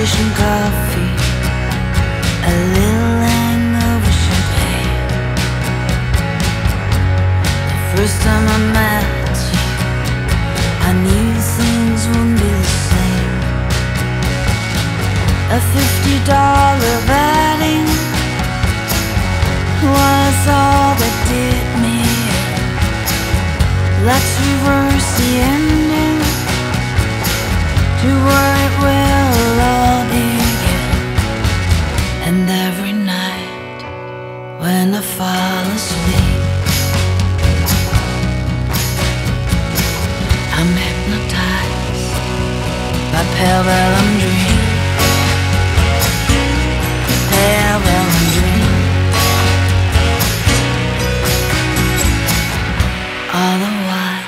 and coffee, a little hangover champagne. The first time I met you, I knew things wouldn't be the same. A fifty dollar wedding was all that did me. Let's reverse the ending Pale dreams. All the while.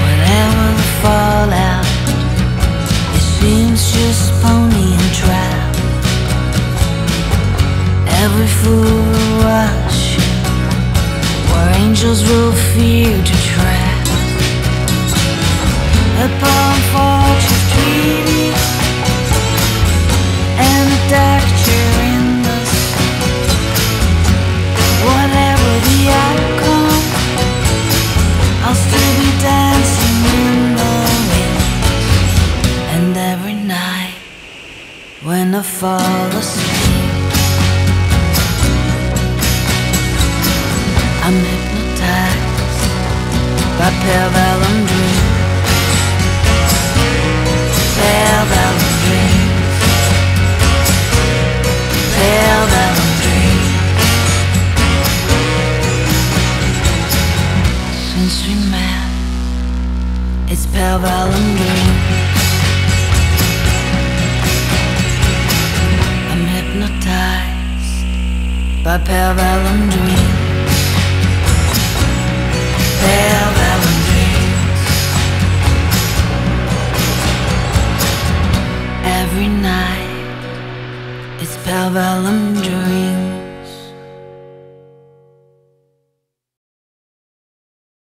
Whatever the fallout, it seems just pony Every fool will rush where angels will fear to trap. Upon fortune's treaty and a dark in the. Whatever the outcome. I'll still be dancing in the wind And every night when I fall asleep I'm hypnotized by pale vellum dreams Pale vellum dreams dreams since we met. It's pale vellum dreams. I'm hypnotized by pale vellum dreams. every night. It's pale vellum dreams.